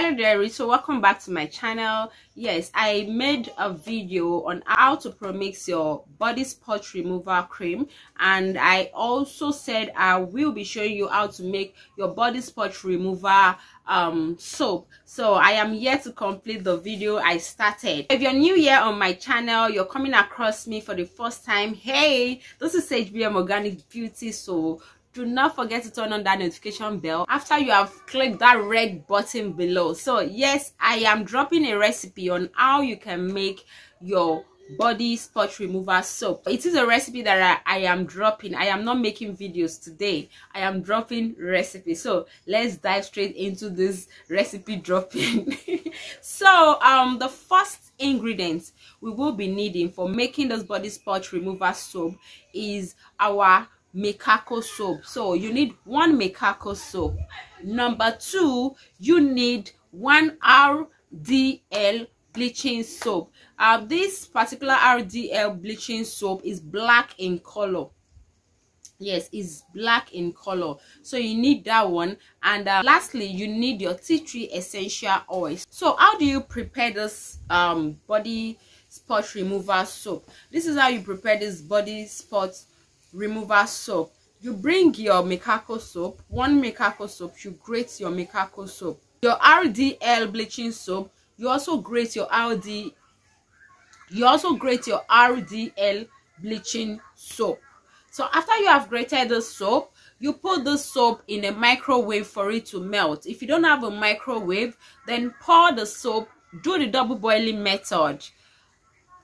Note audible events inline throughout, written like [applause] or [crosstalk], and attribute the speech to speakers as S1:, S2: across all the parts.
S1: hello there so welcome back to my channel. Yes i made a video on how to pro-mix your body spot remover cream and i also said i will be showing you how to make your body spot remover um soap. So i am here to complete the video i started. If you're new here on my channel you're coming across me for the first time hey this is hbm organic beauty. So do not forget to turn on that notification bell after you have clicked that red button below. So yes i am dropping a recipe on how you can make your body spot remover soap. It is a recipe that I, I am dropping. I am not making videos today. I am dropping recipe so let's dive straight into this recipe dropping. [laughs] So um the first ingredients we will be needing for making this body spot remover soap is our Mikako soap. So you need one Mikako soap. Number two, you need one RDL bleaching soap. Uh, this particular RDL bleaching soap is black in color. Yes, it's black in color. So you need that one. And uh, lastly, you need your tea tree essential oil. So how do you prepare this um, body spot remover soap? This is how you prepare this body spot soap. You bring your Mikako soap. One Mikako soap you grate your Mikako soap. Your RDL bleaching soap you also grate your RD you also grate your RDL bleaching soap. So after you have grated the soap you put the soap in a microwave for it to melt. If you don't have a microwave then pour the soap do the double boiling method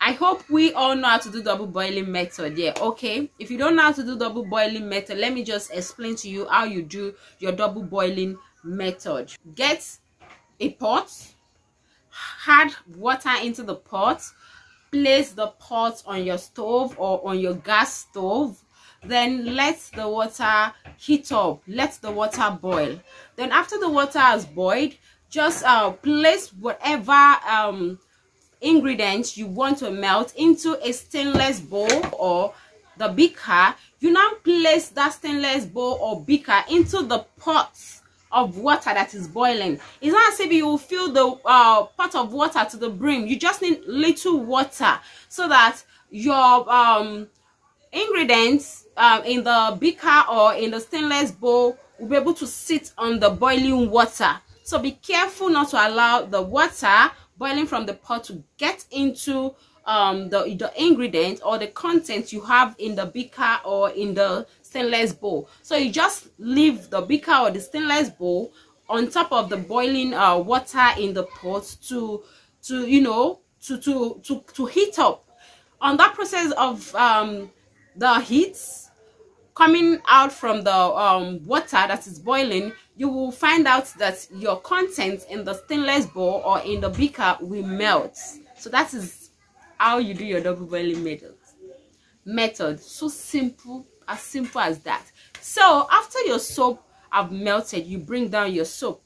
S1: I hope we all know how to do double boiling method. Yeah, okay. If you don't know how to do double boiling method, let me just explain to you how you do your double boiling method. Get a pot, add water into the pot, place the pot on your stove or on your gas stove then let the water heat up let the water boil then after the water has boiled just uh place whatever um ingredients you want to melt into a stainless bowl or the beaker you now place that stainless bowl or beaker into the pot of water that is boiling. It's not as if you will fill the uh, pot of water to the brim. You just need little water so that your um ingredients um, in the beaker or in the stainless bowl will be able to sit on the boiling water. So be careful not to allow the water boiling from the pot to get into um the the ingredients or the content you have in the beaker or in the stainless bowl. So you just leave the beaker or the stainless bowl on top of the boiling uh, water in the pot to to you know to to to to heat up. On that process of um the heats coming out from the um, water that is boiling, you will find out that your content in the stainless bowl or in the beaker will melt. So that is how you do your double boiling method. Method so simple, as simple as that. So after your soap have melted, you bring down your soap.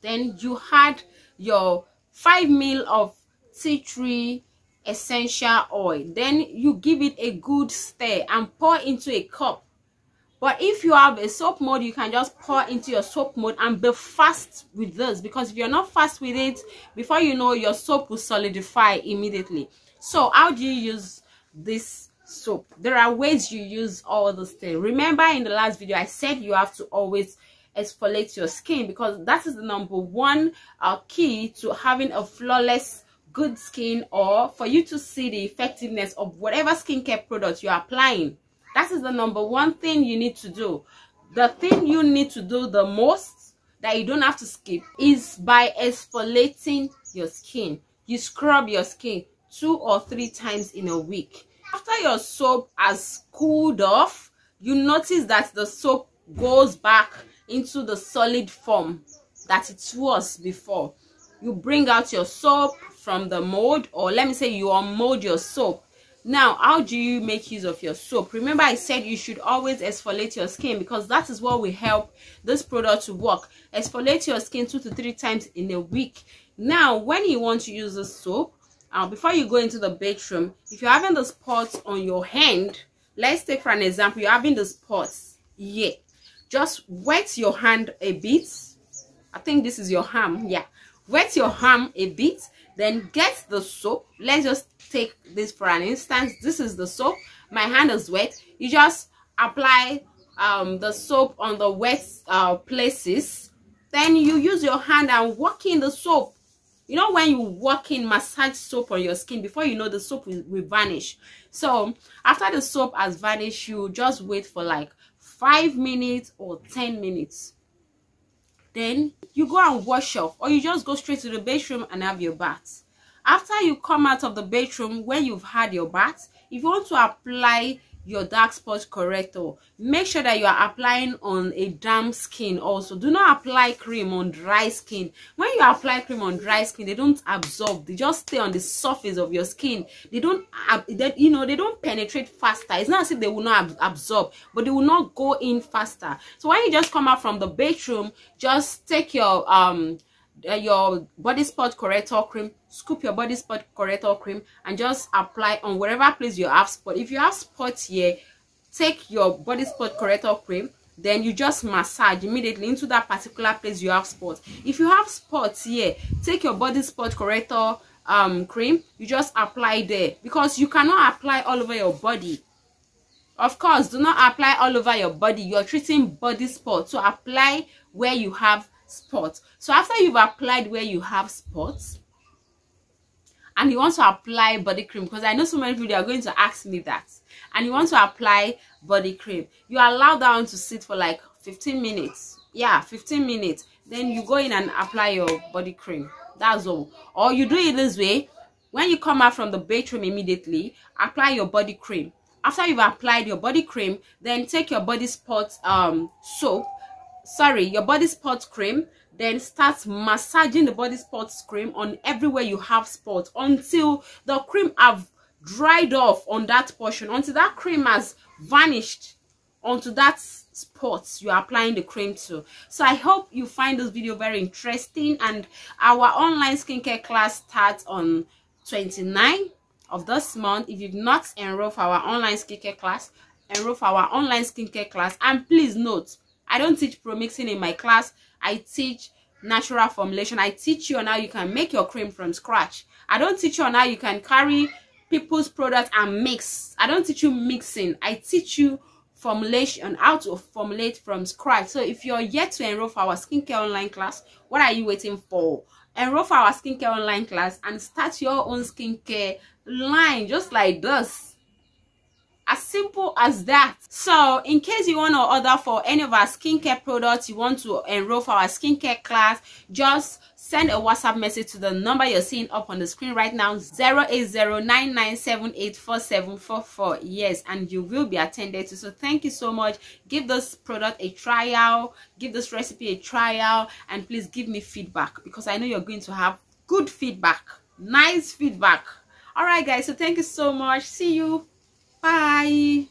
S1: Then you add your five mil of tea tree essential oil then you give it a good stir and pour into a cup but if you have a soap mode you can just pour into your soap mode and be fast with this because if you're not fast with it before you know your soap will solidify immediately. So how do you use this soap? There are ways you use all those things. Remember in the last video i said you have to always exfoliate your skin because that is the number one uh, key to having a flawless good skin or for you to see the effectiveness of whatever skincare product you're applying that is the number one thing you need to do. The thing you need to do the most that you don't have to skip is by exfoliating your skin. You scrub your skin two or three times in a week. After your soap has cooled off you notice that the soap goes back into the solid form that it was before. You bring out your soap from the mold or let me say you unmold your soap now how do you make use of your soap? Remember i said you should always exfoliate your skin because that is what will help this product to work. Exfoliate your skin two to three times in a week. Now when you want to use the soap uh, before you go into the bedroom if you're having the spots on your hand let's take for an example you're having the spots yeah just wet your hand a bit. I think this is your arm yeah. Wet your arm a bit then get the soap. Let's just take this for an instance. This is the soap. My hand is wet. You just apply um the soap on the wet uh places. Then you use your hand and work in the soap. You know when you work in massage soap on your skin before you know the soap will, will vanish. So after the soap has vanished you just wait for like five minutes or ten minutes then you go and wash off or you just go straight to the bedroom and have your bath. After you come out of the bedroom when you've had your bath if you want to apply your dark spot corrector make sure that you are applying on a damp skin also. Do not apply cream on dry skin. When you apply cream on dry skin they don't absorb. They just stay on the surface of your skin. They don't they, you know they don't penetrate faster. It's not as if they will not ab absorb but they will not go in faster. So when you just come out from the bedroom just take your um uh, your body spot corrector cream scoop your body spot corrector cream and just apply on wherever place you have spot. If you have spots here take your body spot corrector cream then you just massage immediately into that particular place you have spots if you have spots here take your body spot corrector um cream you just apply there. Because you cannot apply all over your body. Of course do not apply all over your body. You're treating body spots so apply where you have spots so after you've applied where you have spots and you want to apply body cream because i know so many people are going to ask me that. And you want to apply body cream you allow that one to sit for like 15 minutes. Yeah 15 minutes. Then you go in and apply your body cream. That's all. Or you do it this way. When you come out from the bathroom immediately apply your body cream. After you've applied your body cream then take your body spot um soap sorry your body spot cream then start massaging the body spot cream on everywhere you have spots until the cream have dried off on that portion until that cream has vanished onto that spot you are applying the cream to. So i hope you find this video very interesting and our online skincare class starts on 29 of this month. If you've not enrolled for our online skincare class enroll for our online skincare class. And please note I don't teach pro mixing in my class. I teach natural formulation. I teach you on how you can make your cream from scratch. I don't teach you on how you can carry people's products and mix. I don't teach you mixing. I teach you formulation how to formulate from scratch. So if you're yet to enroll for our skincare online class, what are you waiting for? Enroll for our skincare online class and start your own skincare line just like this as simple as that. So in case you want to order for any of our skincare products you want to enroll for our skincare class just send a whatsapp message to the number you're seeing up on the screen right now 08099784744 yes and you will be attended to. So thank you so much. Give this product a trial. Give this recipe a trial. And please give me feedback because i know you're going to have good feedback. Nice feedback. All right guys so thank you so much. See you Bye.